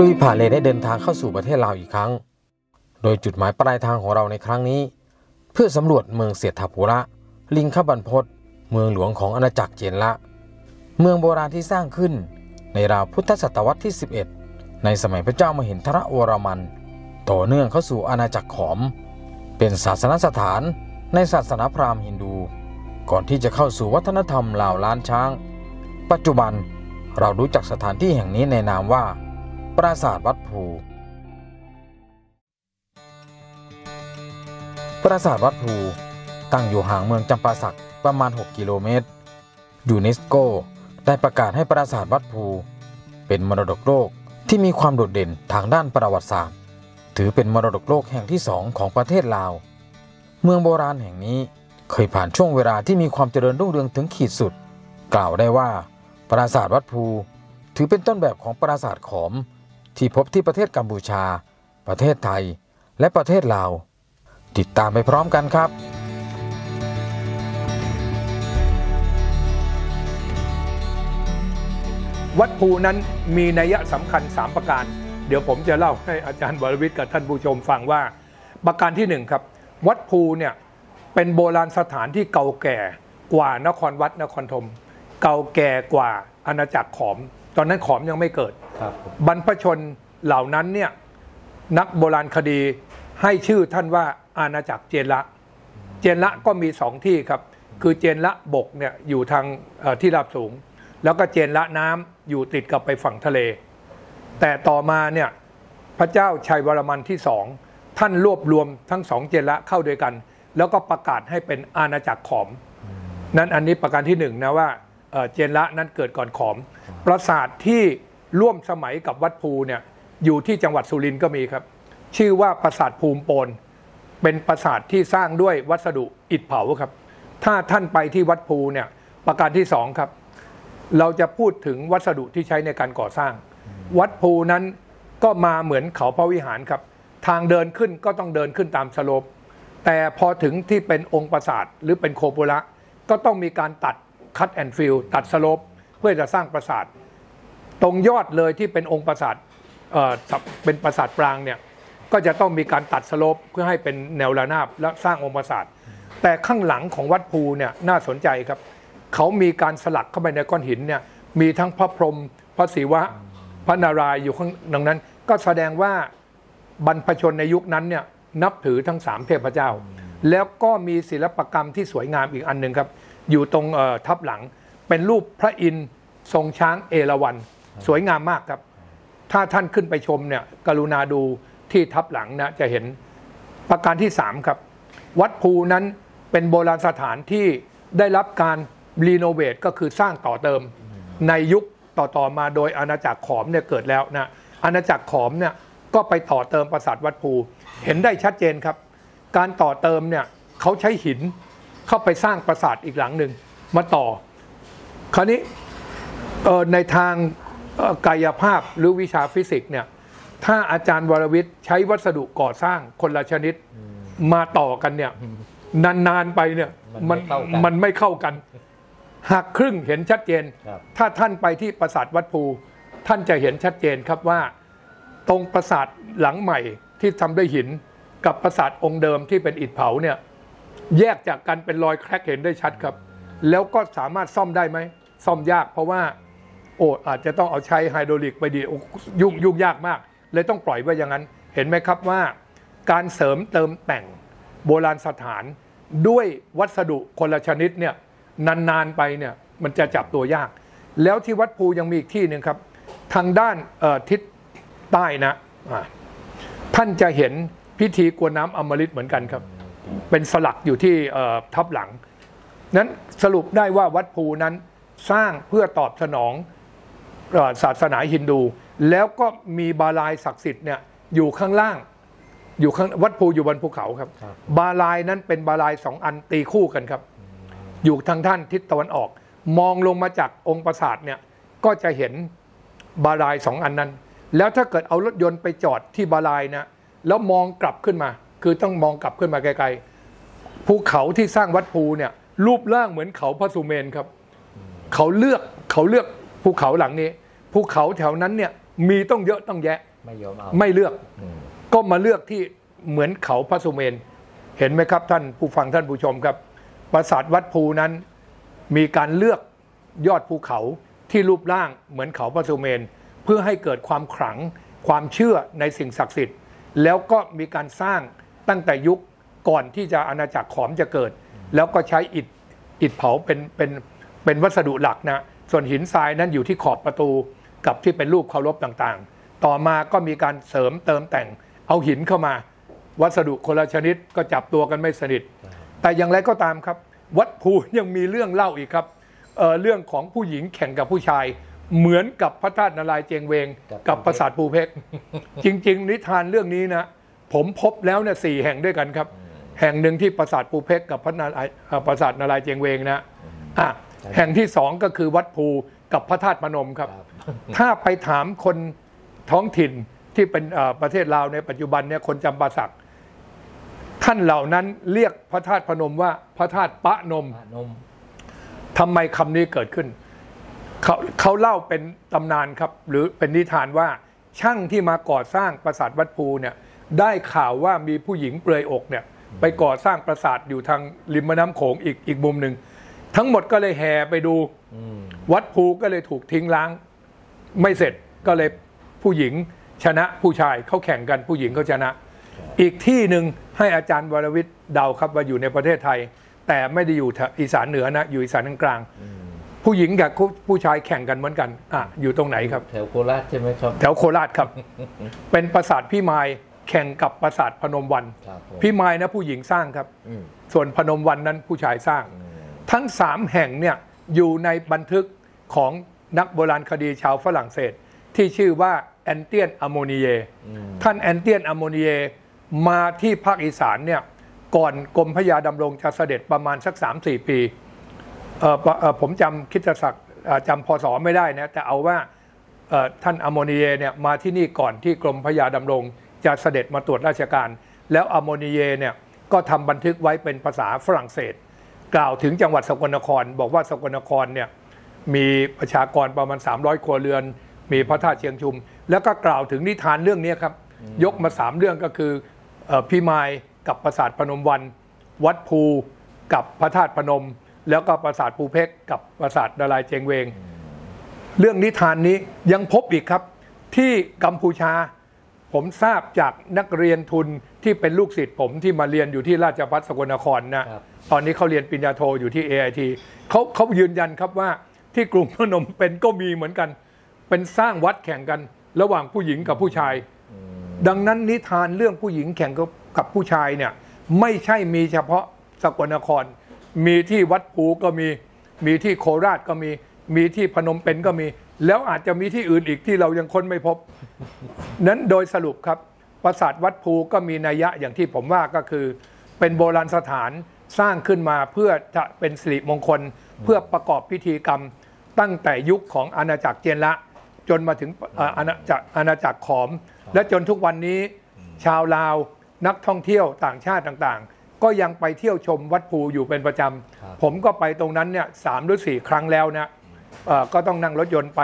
ลุยผ่านเลได้เดินทางเข้าสู่ประเทศลาวอีกครั้ง โดยจุดหมายปลายทางของเราในครั้งนี้ เพื่อสำรวจเมืองเสียทับุระ ลิงคบันพศเมืองหลวงของอาณาจักรเจนละ เมืองโบราณที่สร้างขึ้นในราวพุทธศตวรรษที่ 11 ในสมัยพระเจ้ามหินทรวรมัน ต่อเนื่องเข้าสู่อาณาจักรขอม เป็นศาสนสถานในศาสนาพราหมณ์ฮินดู ก่อนที่จะเข้าสู่วัฒนธรรมลาวล้านช้าง ปัจจุบันเรารู้จักสถานที่แห่งนี้ในนามว่า ปราสาทวัดภู ปราสาทวัดภู ตั้งอยู่ห่างเมืองจำปาสักประมาณ 6 กิโลเมตร ยูเนสโกได้ประกาศให้ปราสาทวัดภู เป็นมรดกโลกที่มีความโดดเด่นทางด้านประวัติศาสตร์ ถือเป็นมรดกโลกแห่งที่สองของประเทศลาว เมืองโบราณแห่งนี้เคยผ่านช่วงเวลาที่มีความเจริญรุ่งเรืองถึงขีดสุด กล่าวได้ว่า ปราสาทวัดภู ถือเป็นต้นแบบของปราสาทขอม ที่พบที่ประเทศกัมพูชา ประเทศไทย และประเทศลาว ติดตามไปพร้อมกันครับวัดภูนั้นมีนัยสำคัญ 3 ประการ เดี๋ยวผมจะเล่าให้อาจารย์วรวิทย์กับท่านผู้ชมฟังว่า ประการที่ 1 ครับ วัดภูเนี่ยเป็นโบราณสถานที่เก่าแก่กว่านครวัดนครธมเก่าแก่กว่าอาณาจักรขอม ตอนนั้นขอมยังไม่เกิด บบรรพชนเหล่านั้นเนี่ยนักโบราณคดีให้ชื่อท่านว่าอาณาจักรเจนละ เจนละก็มีสองที่ครับ คือเจนละบกเนี่ยอยู่ทางเอ่อที่ราบสูง แล้วก็เจนละน้ำอยู่ติดกับไปฝั่งทะเล แต่ต่อมาเนี่ยพระเจ้าชัยวรมันที่สองท่านรวบรวมทั้งสองเจนละเข้าด้วยกัน แล้วก็ประกาศให้เป็นอาณาจักรขอม นั้นอันนี้ประการที่หนึ่งนะว่าเอ่อเจนละนั้นเกิดก่อนขอม ปราสาทที่ ร่วมสมัยกับวัดภูเนี่ยอยู่ที่จังหวัดสุรินทร์ก็มีครับ ชื่อว่าปราสาทภูมิโปน เป็นปราสาทที่สร้างด้วยวัสดุอิฐเผาครับ ถ้าท่านไปที่วัดภูเนี่ยประการที่สองครับ เราจะพูดถึงวัสดุที่ใช้ในการก่อสร้าง วัดภูนั้นก็มาเหมือนเขาพระวิหารครับ ทางเดินขึ้นก็ต้องเดินขึ้นตาม slope แต่พอถึงที่เป็นองค์ปราสาทหรือเป็นโคปุระก็ต้องมีการตัด cut and fill ตัด slope เพื่อจะสร้างปราสาท ตรงยอดเลยที่เป็นองค์ปราสาทเอ่อสับเป็นปราสาทปรางค์เนี่ยก็จะต้องมีการตัด slope เพื่อให้เป็นแนวระนาบและสร้างองค์ปราสาทแต่ข้างหลังของวัดภูเนี่ยน่าสนใจครับ เขามีการสลักเข้าไปในก้อนหินเนี่ยมีทั้งพระพรหมพระศิวะพระนารายณ์อยู่ข้างดังนั้น ก็แสดงว่าบรรพชนในยุคนั้นเนี่ยนับถือทั้งสามเทพเจ้า แล้วก็มีศิลปกรรมที่สวยงามอีกอันหนึ่งครับ อยู่ตรงทับหลังเป็นรูปพระอินทร์ทรงช้างเอราวัณ สวยงามมากครับ ถ้าท่านขึ้นไปชมเนี่ยกรุณาดูที่ทับหลังนะจะเห็นประการที่ 3 ครับ วัดภูนั้นเป็นโบราณสถานที่ได้รับการรีโนเวทก็คือสร้างต่อเติม ในยุคต่อๆมาโดยอาณาจักรขอมเนี่ยเกิดแล้วนะอาณาจักรขอมเนี่ยก็ไปต่อเติมปราสาทวัดภู เห็นได้ชัดเจนครับ การต่อเติมเนี่ยเขาใช้หินเข้าไปสร้างปราสาทอีกหลังหนึ่งมาต่อ คราวนี้เอ่อในทางเอ่อ กายภาพหรือวิชาฟิสิกส์เนี่ย ถ้าอาจารย์วรวิทย์ใช้วัสดุก่อสร้างคนละชนิดมาต่อกันเนี่ย นาน ๆ ไปเนี่ยมันไม่เข้ากันมันไม่เข้ากันหักครึ่งเห็นชัดเจนครับถ้าท่านไปที่ปราสาทวัดภู ท่านจะเห็นชัดเจนครับว่า ตรงปราสาทหลังใหม่ที่ทำด้วยหินกับปราสาทองค์เดิมที่เป็นอิฐเผาเนี่ย แยกจากกันเป็นรอยแครกเห็นได้ชัดครับ แล้วก็สามารถซ่อมได้ไหม ซ่อมยากเพราะว่า โอ้อาจจะต้องเอาใช้ไฮดรอลิกไปดีโอ้ยุ่งยุ่งยากมาก เลยต้องปล่อยไว้อย่างนั้น เห็นไหมครับว่า การเสริมเติมแต่งโบราณสถานด้วยวัสดุคนละชนิดเนี่ยนานๆไปเนี่ยมันจะจับตัวยาก แล้วที่วัดภูยังมีอีกที่หนึ่งครับ ทางด้านทิศใต้นะท่านจะเห็นพิธีกรวดน้ำอมฤตเหมือนกันครับ เป็นสลักอยู่ที่ทับหลัง นั้นสรุปได้ว่าวัดภูนั้นสร้างเพื่อตอบสนอง ศาสนาฮินดู แล้วก็มีบาลายศักดิ์สิทธิ์เนี่ยอยู่ข้างล่าง อยู่ข้างวัดภูอยู่บนภูเขาครับครับ บาลายนั้นเป็นบาลายสองอันตีคู่กันครับ อยู่ทางท่านทิศตะวันออก มองลงมาจากองค์ปราสาทเนี่ยก็จะเห็นบาลายสองอันนั้น แล้วถ้าเกิดเอารถยนต์ไปจอดที่บาลายนะแล้วมองกลับขึ้นมา คือต้องมองกลับขึ้นมาไกลๆภูเขาที่สร้างวัดภูเนี่ยรูปร่างเหมือนเขาพระสุเมนครับ เขาเลือกเขาเลือก ภูเขาหลังนี้ภูเขาแถวนั้นเนี่ยมีต้องเยอะต้องแยะ ไม่ยอมเอาไม่เลือก อืมก็มาเลือกที่เหมือนเขาพระสุเมน เห็นไหมครับท่านผู้ฟังท่านผู้ชมครับ ปราสาทวัดภูนั้น มีการเลือกยอดภูเขาที่รูปร่างเหมือนเขาพระสุเมน เพื่อให้เกิดความขลังความเชื่อในสิ่งศักดิ์สิทธิ์ แล้วก็มีการสร้างตั้งแต่ยุคก่อนที่จะอาณาจักรขอมจะเกิด แล้วก็ใช้อิฐอิฐเผาเป็นเป็นเป็นวัสดุหลักนะ ส่วนหินทรายนั้นอยู่ที่ขอบประตูกับที่เป็นรูปเคารพต่างๆ ต่อมาก็มีการเสริมเติมแต่ง เอาหินเข้ามา วัสดุคนละชนิดก็จับตัวกันไม่สนิท แต่อย่างไรก็ตามครับ วัดภูยังมีเรื่องเล่าอีกครับเเรื่องของผู้หญิงแข่งกับผู้ชาย เหมือนกับพระธาตุนารายเจงเวง กับปราสาทภูเพกจริง ๆ นิทานเรื่องนี้นะผมพบแล้วเนี่ยสี่แห่งด้วยกันครับ แห่งหนึ่งที่ปราสาทภูเพกกับพระนารายปราสาทนารายณ์เจงเวงนะอะ แห่งที่สองก็คือวัดภูกับพระธาตุพนมครับครับ ถ้าไปถามคนท้องถิ่นที่เป็นเอ่อประเทศลาวในปัจจุบันเนี่ยคนจำปาสักท่านเหล่านั้นเรียกพระธาตุพนมว่าพระธาตุปะนมพระนมทำไมคำนี้เกิดขึ้นเขาเขาเล่าเป็นตำนานครับ หรือเป็นนิทานว่าช่างที่มาก่อสร้างปราสาทวัดภูเนี่ยได้ข่าวว่ามีผู้หญิงเปลือยอกเนี่ยไปก่อสร้างปราสาทอยู่ทางริมแม่น้ำโขงอีกอีกมุมหนึ่ง ทั้งหมดก็เลยแห่ไปดูอืมวัดภูก็เลยถูกทิ้งล้าง ไม่เสร็จก็เลยผู้หญิงชนะผู้ชายเขาแข่งกันผู้หญิงเขาชนะ อีกที่หนึ่งให้อาจารย์วรวิทย์เดาครับว่าอยู่ในประเทศไทย แต่ไม่ได้อยู่แถวอีสานเหนือนะ อยู่อีสานกลางๆผู้หญิงกับผู้ชายแข่งกันเหมือนกันอะอยู่ตรงไหนครับ แถวโคราชใช่ไหมครับ แถวโคราชครับ เป็นปราสาทพี่มายแข่งกับปราสาทพนมวันครับผมพี่มายนะผู้หญิงสร้างครับอืมส่วนพนมวันนั้นผู้ชายสร้างอืม ทั้งสามแห่งเนี่ยอยู่ในบันทึกของนักโบราณคดีชาวฝรั่งเศส ที่ชื่อว่าแอนเตียนอโมนีเยอืมท่านแอนเตียนอโมนีเยมาที่ภาคอีสานเนี่ยก่อนกรมพระยาดำรงจะเสด็จประมาณสัก 3-4 ปีเอ่อปะเอ่อผมจำคริดศักดิ์เอ่อจำพศไม่ได้นะแต่เอาว่าเอ่อท่านอโมนีเยเนี่ยมาที่นี่ก่อนที่กรมพระยาดำรงจะเสด็จมาตรวจราชการ แล้วอโมนีเยเนี่ยก็ทำบันทึกไว้เป็นภาษาฝรั่งเศส กล่าวถึงจังหวัดสกลนคร บอกว่าสกลนครเนี่ยมีประชากรประมาณ 300 ครัวเรือน มีพระธาตุเชียงชุม แล้วก็กล่าวถึงนิทานเรื่องนี้ครับ ยกมาสามเรื่องก็คือเอ่อพี่ไมายกับปราสาทพนมวัน วัดภูกับพระธาตุพนม แล้วก็ปราสาทภูเพกกับปราสาทดารายเจงเวง เรื่องนิทานนี้ยังพบอีกครับที่กัมพูชา ผมทราบจากนักเรียนทุนที่เป็นลูกศิษย์ผมที่มาเรียนอยู่ที่ราชภัฏสกลนครนะครับตอนนี้เขาเรียนปริญญาโทอยู่ที่ AIT เขาเขายืนยันครับว่าที่กรุงพนมเป็นก็มีเหมือนกัน เป็นสร้างวัดแข่งกัน ระหว่างผู้หญิงกับผู้ชาย ดังนั้นนิทานเรื่องผู้หญิงแข่งกับกับผู้ชายเนี่ยไม่ใช่มีเฉพาะสกลนคร มีที่วัดภูก็มีมีที่โคราชก็มีมีที่พนมเปญก็มี แล้วอาจจะมีที่อื่นอีกที่เรายังค้นไม่พบ นั้นโดยสรุปครับปราสาทวัดภูก็มีนัยยะอย่างที่ผมว่าก็คือ เป็นโบราณสถานสร้างขึ้นมาเพื่อจะเป็นสิริมงคล เพื่อประกอบพิธีกรรม ตั้งแต่ยุคของอาณาจักรเจียนละ จนมาถึงออาณาจักรอาณาจักรขอม และจนทุกวันนี้ ชาวลาวนักท่องเที่ยวต่างชาติต่างๆ ก็ยังไปเที่ยวชมวัดภูอยู่เป็นประจำผมก็ไปตรงนั้นเนี่ยสามหรือสี่ครั้งแล้วนะ ก็ต้องนั่งรถยนต์ไป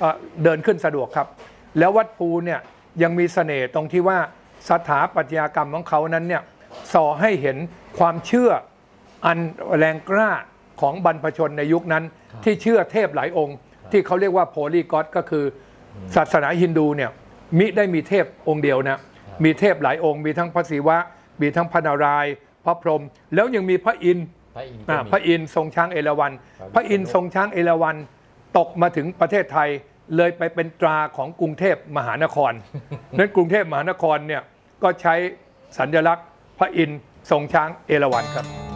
เอ่อเดินขึ้นสะดวกครับ แล้ววัดภูเนี่ยยังมีเสน่ห์ตรงที่ว่าสถาปัตยกรรมของเขานั้นเนี่ยส่อให้เห็นความเชื่ออันแรงกล้าของบรรพชนในยุคนั้น ที่เชื่อเทพหลายองค์ ที่เขาเรียกว่าโพลีกอ d ก็คืออศาสนาฮินดูเนี่ยมิได้มีเทพองค์เดียวนะมีเทพหลายองค์ มีทั้งพระศิวะ มีทั้งพระนารายณ์พระพรหมแล้วยังมีพระอินทร์ พระอินทร์ก็อ่ามี พระอินทร์ทรงช้างเอราวัณครับพระอินทร์ทรงช้างเอราวัณตกมาถึงประเทศไทยเลยไปเป็นตราของกรุงเทพมหานครนั้นกรุงเทพมหานครเนี่ยก็ใช้สัญลักษณ์พระอินทร์ทรงช้างเอราวัณครับ